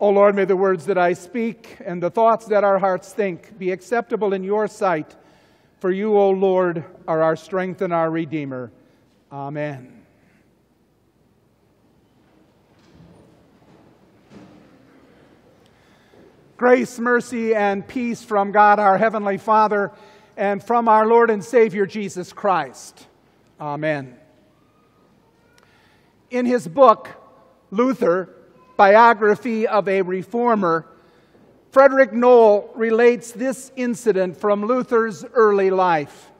O Lord, may the words that I speak and the thoughts that our hearts think be acceptable in your sight. For you, O Lord, are our strength and our Redeemer. Amen. Grace, mercy, and peace from God our Heavenly Father and from our Lord and Savior Jesus Christ. Amen. In his book, Luther, biography of a reformer, Frederick Nohl relates this incident from Luther's early life.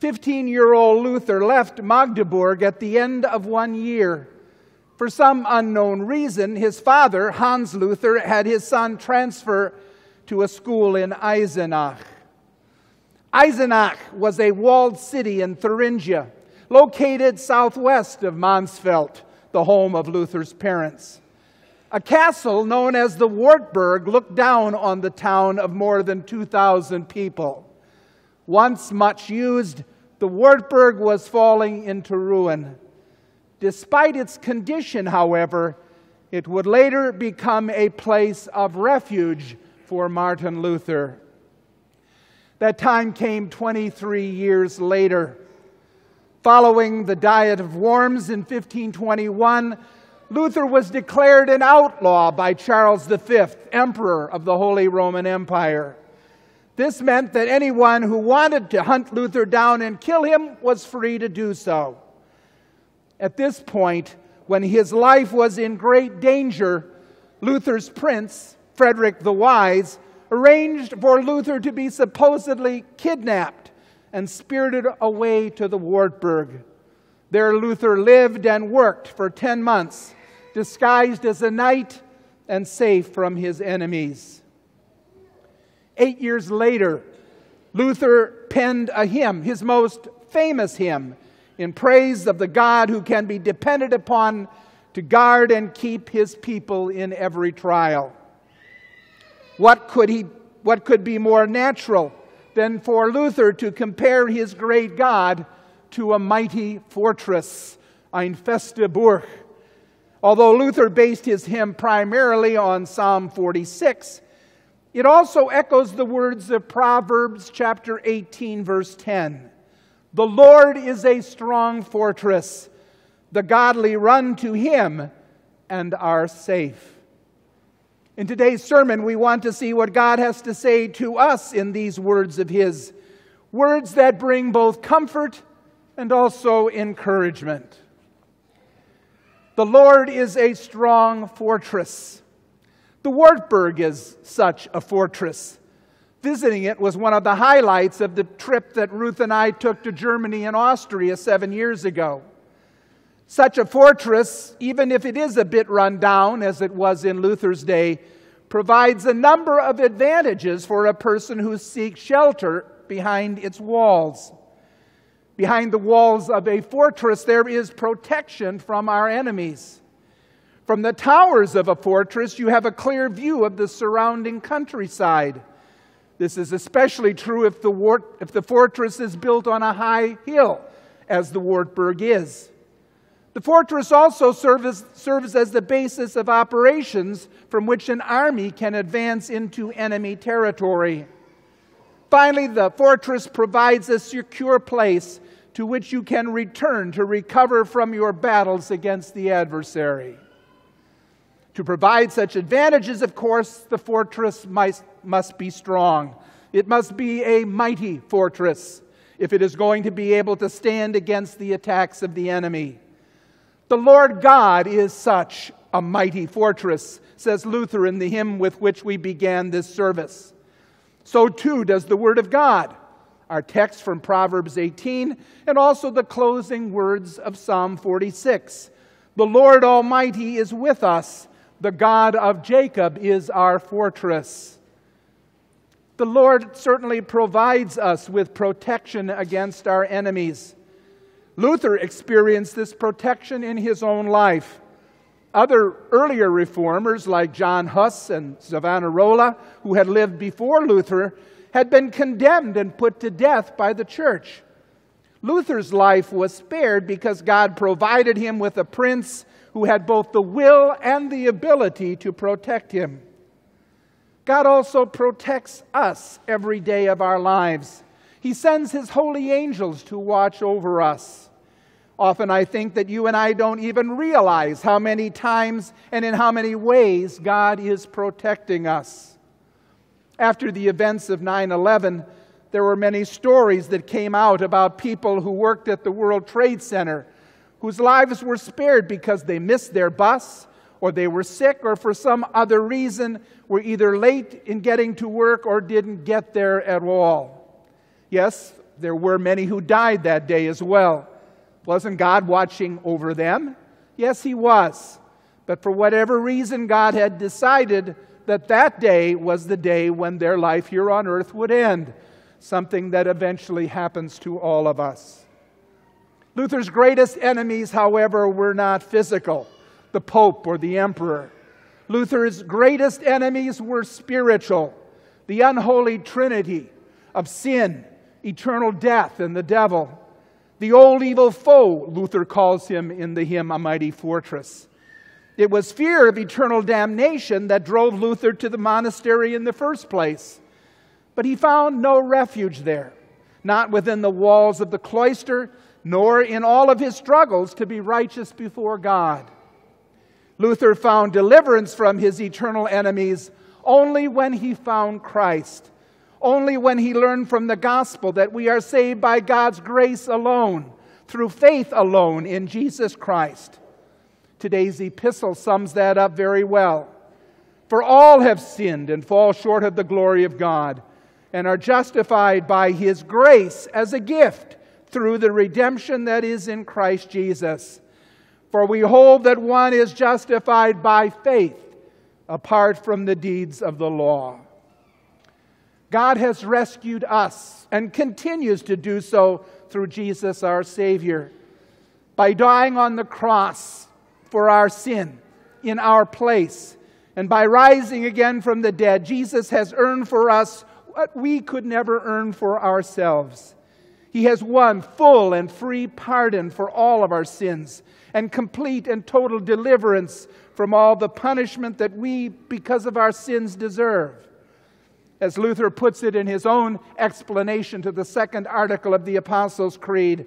15 year old Luther left Magdeburg at the end of one year. For some unknown reason, his father, Hans Luther, had his son transfer to a school in Eisenach. Eisenach was a walled city in Thuringia, located southwest of Mansfeld the home of Luther's parents. A castle known as the Wartburg looked down on the town of more than 2,000 people. Once much used, the Wartburg was falling into ruin. Despite its condition, however, it would later become a place of refuge for Martin Luther. That time came 23 years later. Following the Diet of Worms in 1521, Luther was declared an outlaw by Charles V, Emperor of the Holy Roman Empire. This meant that anyone who wanted to hunt Luther down and kill him was free to do so. At this point, when his life was in great danger, Luther's prince, Frederick the Wise, arranged for Luther to be supposedly kidnapped and spirited away to the Wartburg. There, Luther lived and worked for 10 months, disguised as a knight and safe from his enemies. Eight years later, Luther penned a hymn, his most famous hymn, in praise of the God who can be depended upon to guard and keep his people in every trial. What could, he, what could be more natural than for Luther to compare his great God to a mighty fortress, ein feste Burg. Although Luther based his hymn primarily on Psalm 46, it also echoes the words of Proverbs chapter 18, verse 10. The Lord is a strong fortress. The godly run to him and are safe. In today's sermon, we want to see what God has to say to us in these words of His words that bring both comfort and also encouragement. The Lord is a strong fortress. The Wartburg is such a fortress. Visiting it was one of the highlights of the trip that Ruth and I took to Germany and Austria seven years ago. Such a fortress, even if it is a bit run down, as it was in Luther's day, provides a number of advantages for a person who seeks shelter behind its walls. Behind the walls of a fortress, there is protection from our enemies. From the towers of a fortress, you have a clear view of the surrounding countryside. This is especially true if the, if the fortress is built on a high hill, as the Wartburg is. The fortress also serves, serves as the basis of operations from which an army can advance into enemy territory. Finally, the fortress provides a secure place to which you can return to recover from your battles against the adversary. To provide such advantages, of course, the fortress must, must be strong. It must be a mighty fortress if it is going to be able to stand against the attacks of the enemy. The Lord God is such a mighty fortress, says Luther in the hymn with which we began this service. So too does the Word of God, our text from Proverbs 18, and also the closing words of Psalm 46. The Lord Almighty is with us, the God of Jacob is our fortress. The Lord certainly provides us with protection against our enemies. Luther experienced this protection in his own life. Other earlier reformers, like John Huss and Savonarola, who had lived before Luther, had been condemned and put to death by the church. Luther's life was spared because God provided him with a prince who had both the will and the ability to protect him. God also protects us every day of our lives. He sends His holy angels to watch over us. Often I think that you and I don't even realize how many times and in how many ways God is protecting us. After the events of 9 11, there were many stories that came out about people who worked at the World Trade Center whose lives were spared because they missed their bus or they were sick or for some other reason were either late in getting to work or didn't get there at all. Yes, there were many who died that day as well. Wasn't God watching over them? Yes, He was. But for whatever reason, God had decided that that day was the day when their life here on earth would end something that eventually happens to all of us. Luther's greatest enemies, however, were not physical, the Pope or the Emperor. Luther's greatest enemies were spiritual, the unholy trinity of sin, eternal death, and the devil. The old evil foe, Luther calls him in the hymn A Mighty Fortress. It was fear of eternal damnation that drove Luther to the monastery in the first place. But he found no refuge there, not within the walls of the cloister, nor in all of his struggles to be righteous before God. Luther found deliverance from his eternal enemies only when he found Christ, only when he learned from the gospel that we are saved by God's grace alone, through faith alone in Jesus Christ. Today's epistle sums that up very well. For all have sinned and fall short of the glory of God and are justified by his grace as a gift through the redemption that is in Christ Jesus. For we hold that one is justified by faith apart from the deeds of the law. God has rescued us and continues to do so through Jesus our Savior. By dying on the cross for our sin in our place, and by rising again from the dead, Jesus has earned for us what we could never earn for ourselves. He has won full and free pardon for all of our sins and complete and total deliverance from all the punishment that we, because of our sins, deserve. As Luther puts it in his own explanation to the second article of the Apostles' Creed,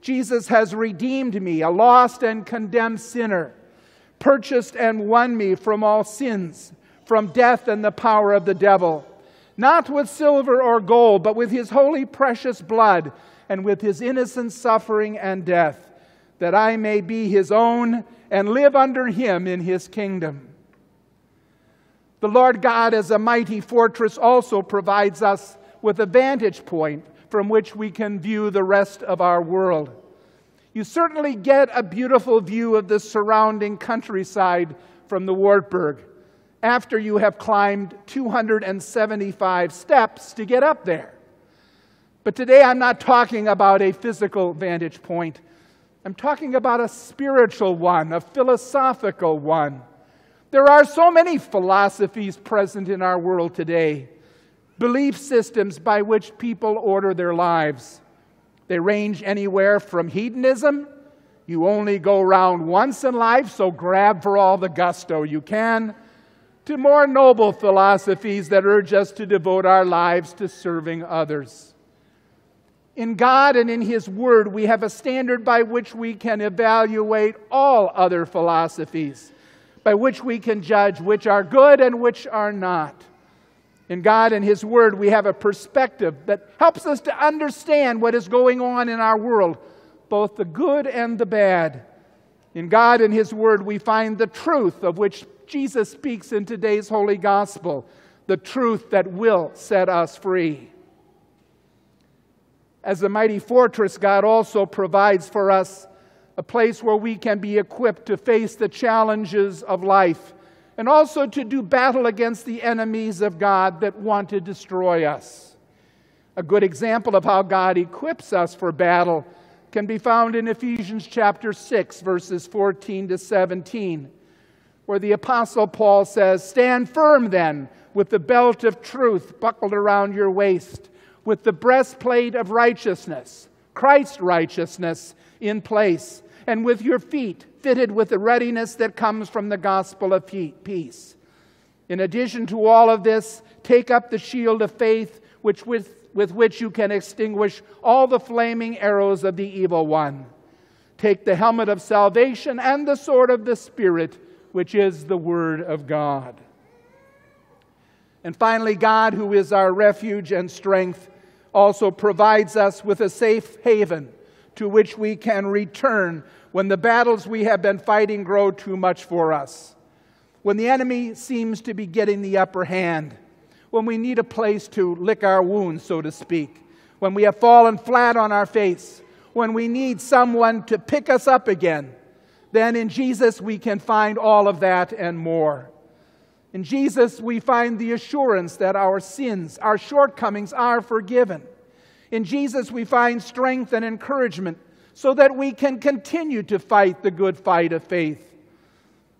Jesus has redeemed me, a lost and condemned sinner, purchased and won me from all sins, from death and the power of the devil not with silver or gold, but with his holy precious blood and with his innocent suffering and death, that I may be his own and live under him in his kingdom. The Lord God, as a mighty fortress, also provides us with a vantage point from which we can view the rest of our world. You certainly get a beautiful view of the surrounding countryside from the Wartburg after you have climbed 275 steps to get up there. But today I'm not talking about a physical vantage point. I'm talking about a spiritual one, a philosophical one. There are so many philosophies present in our world today, belief systems by which people order their lives. They range anywhere from hedonism, you only go around once in life, so grab for all the gusto you can to more noble philosophies that urge us to devote our lives to serving others. In God and in His Word, we have a standard by which we can evaluate all other philosophies, by which we can judge which are good and which are not. In God and His Word, we have a perspective that helps us to understand what is going on in our world, both the good and the bad. In God and His Word, we find the truth of which Jesus speaks in today's Holy Gospel the truth that will set us free. As a mighty fortress, God also provides for us a place where we can be equipped to face the challenges of life and also to do battle against the enemies of God that want to destroy us. A good example of how God equips us for battle can be found in Ephesians chapter 6, verses 14 to 17 where the Apostle Paul says, Stand firm then, with the belt of truth buckled around your waist, with the breastplate of righteousness Christ's righteousness in place, and with your feet fitted with the readiness that comes from the gospel of peace. In addition to all of this, take up the shield of faith, which with, with which you can extinguish all the flaming arrows of the evil one. Take the helmet of salvation and the sword of the Spirit, which is the Word of God. And finally, God, who is our refuge and strength, also provides us with a safe haven to which we can return when the battles we have been fighting grow too much for us. When the enemy seems to be getting the upper hand, when we need a place to lick our wounds, so to speak, when we have fallen flat on our face, when we need someone to pick us up again, then in Jesus we can find all of that and more. In Jesus, we find the assurance that our sins, our shortcomings are forgiven. In Jesus, we find strength and encouragement so that we can continue to fight the good fight of faith.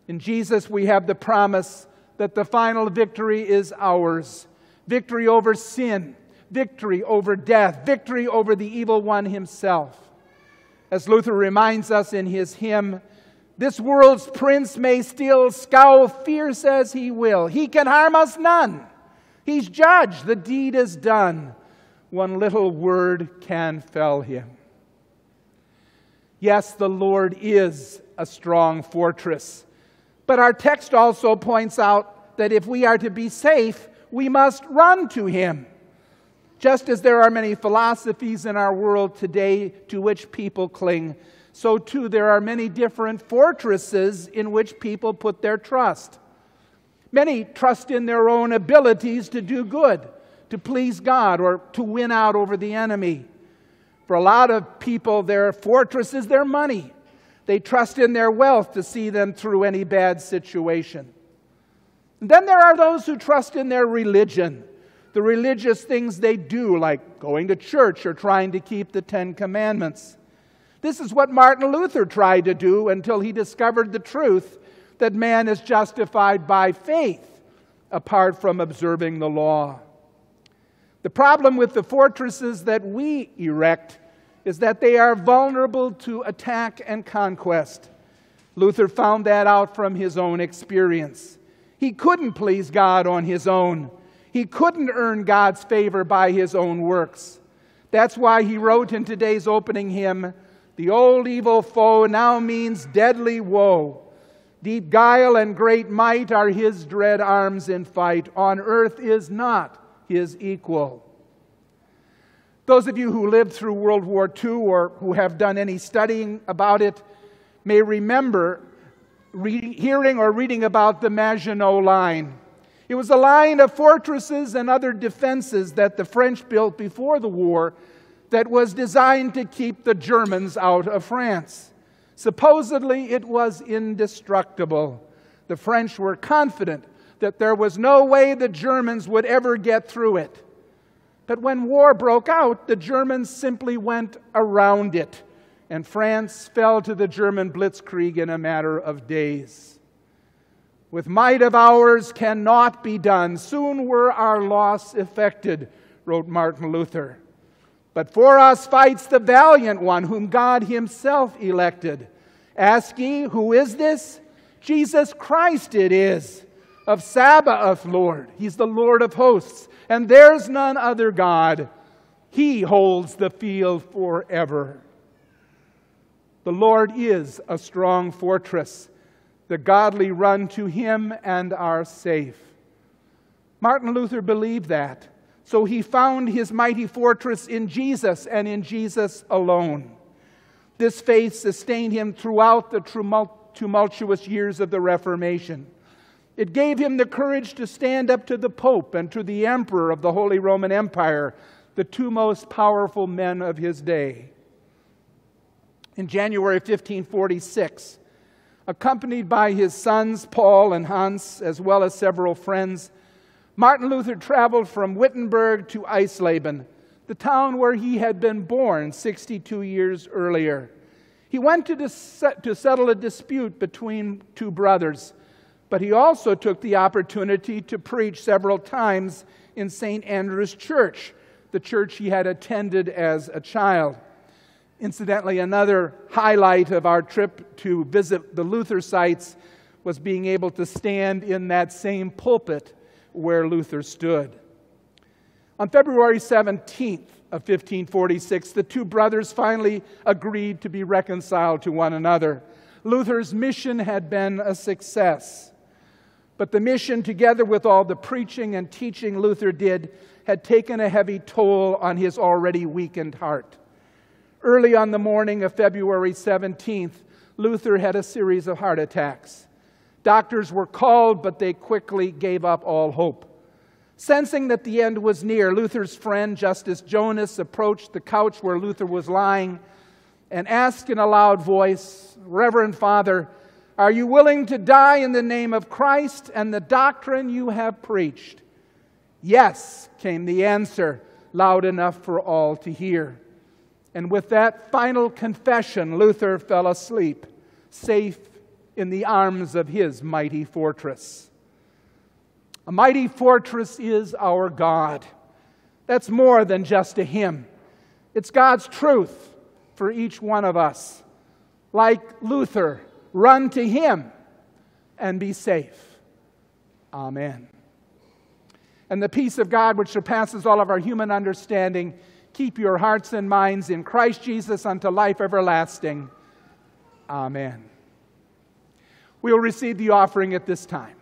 In Jesus, we have the promise that the final victory is ours victory over sin, victory over death, victory over the evil one himself. As Luther reminds us in his hymn, this world's prince may still scowl fierce as he will. He can harm us none. He's judged, the deed is done. One little word can fell him. Yes, the Lord is a strong fortress. But our text also points out that if we are to be safe, we must run to Him. Just as there are many philosophies in our world today to which people cling, so too there are many different fortresses in which people put their trust. Many trust in their own abilities to do good, to please God, or to win out over the enemy. For a lot of people, their fortress is their money. They trust in their wealth to see them through any bad situation. And then there are those who trust in their religion, the religious things they do, like going to church or trying to keep the Ten Commandments. This is what Martin Luther tried to do until he discovered the truth that man is justified by faith apart from observing the law. The problem with the fortresses that we erect is that they are vulnerable to attack and conquest. Luther found that out from his own experience. He couldn't please God on his own. He couldn't earn God's favor by his own works. That's why he wrote in today's opening hymn, The old evil foe now means deadly woe. Deep guile and great might are his dread arms in fight. On earth is not his equal. Those of you who lived through World War II or who have done any studying about it may remember hearing or reading about the Maginot Line. It was a line of fortresses and other defenses that the French built before the war that was designed to keep the Germans out of France. Supposedly, it was indestructible. The French were confident that there was no way the Germans would ever get through it. But when war broke out, the Germans simply went around it, and France fell to the German blitzkrieg in a matter of days. With might of ours cannot be done. Soon were our loss effected, wrote Martin Luther. But for us fights the valiant one, whom God Himself elected. Ask ye, who is this? Jesus Christ it is, of Sabaoth, Lord. He's the Lord of hosts and there's none other God. He holds the field forever. The Lord is a strong fortress. The godly run to him and are safe. Martin Luther believed that. So he found his mighty fortress in Jesus and in Jesus alone. This faith sustained him throughout the tumultuous years of the Reformation. It gave him the courage to stand up to the Pope and to the Emperor of the Holy Roman Empire, the two most powerful men of his day. In January 1546, accompanied by his sons Paul and Hans, as well as several friends, Martin Luther traveled from Wittenberg to Eisleben, the town where he had been born 62 years earlier. He went to, to settle a dispute between two brothers but he also took the opportunity to preach several times in St. Andrew's Church, the church he had attended as a child. Incidentally, another highlight of our trip to visit the Luther sites was being able to stand in that same pulpit where Luther stood. On February 17th of 1546, the two brothers finally agreed to be reconciled to one another. Luther's mission had been a success. But the mission, together with all the preaching and teaching Luther did, had taken a heavy toll on his already weakened heart. Early on the morning of February 17th, Luther had a series of heart attacks. Doctors were called, but they quickly gave up all hope. Sensing that the end was near, Luther's friend, Justus Jonas, approached the couch where Luther was lying and asked in a loud voice, Reverend Father, are you willing to die in the name of Christ and the doctrine you have preached? Yes, came the answer, loud enough for all to hear. And with that final confession, Luther fell asleep, safe in the arms of his mighty fortress. A mighty fortress is our God. That's more than just a hymn, it's God's truth for each one of us. Like Luther, Run to him and be safe. Amen. And the peace of God, which surpasses all of our human understanding, keep your hearts and minds in Christ Jesus unto life everlasting. Amen. We will receive the offering at this time.